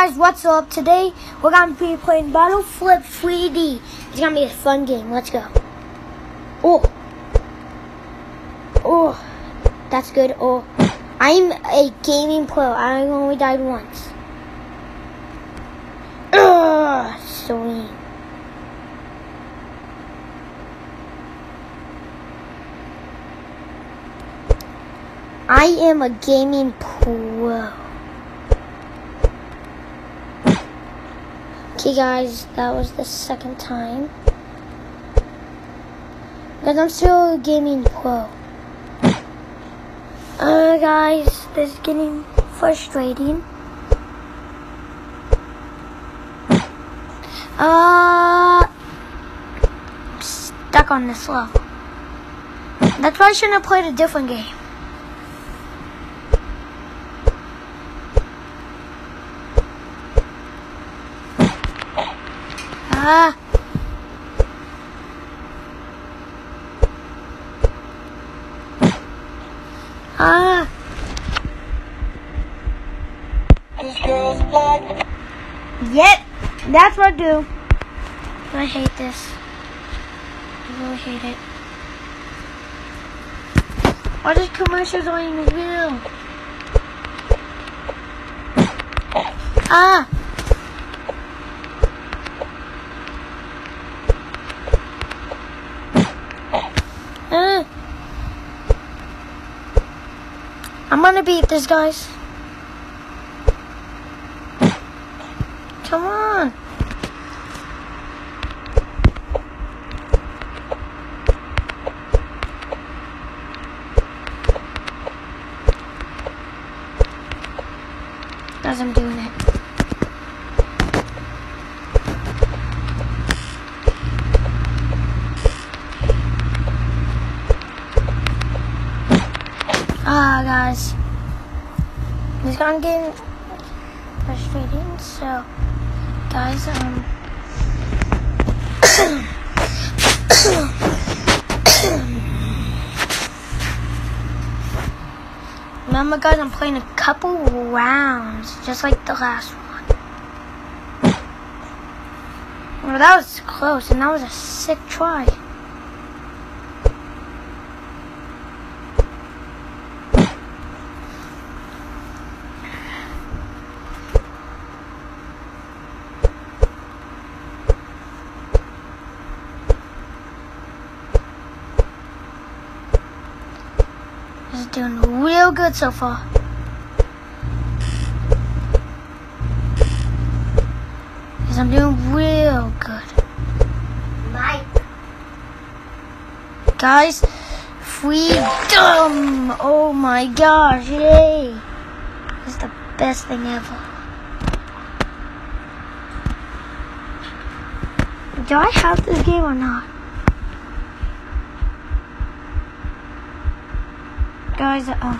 guys, what's up? Today we're gonna be playing Bottle Flip 3D. It's gonna be a fun game. Let's go. Oh, oh, that's good. Oh, I'm a gaming pro. I only died once. Ugh, sweet. I am a gaming pro. Okay, guys, that was the second time. Because I'm still gaming pro. Uh, guys, this is getting frustrating. Uh, I'm stuck on this level. That's why I shouldn't have played a different game. Ah. Ah. This girl's black. Yep. That's what I do. I hate this. I really hate it. Why does commercials on the wheel? Ah. Uh. I'm gonna beat this, guys. Come on. As I'm doing it. Ah, guys. It's gonna get frustrating, so, guys, um. Remember, guys, I'm playing a couple rounds, just like the last one. Well, that was close, and that was a sick try. This is doing real good so far. Yes, I'm doing real good. Mike. Guys, freedom! Oh my gosh, yay! It's the best thing ever. Do I have this game or not? Guys, um,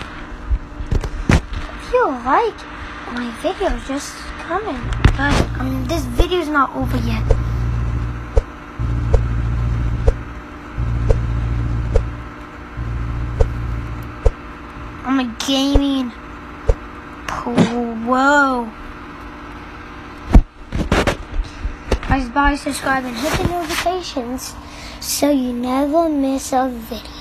if you like my videos, just comment. Guys, um, this video's not over yet. I'm a gaming pro. Guys, bye, subscribe, and hit the notifications so you never miss a video.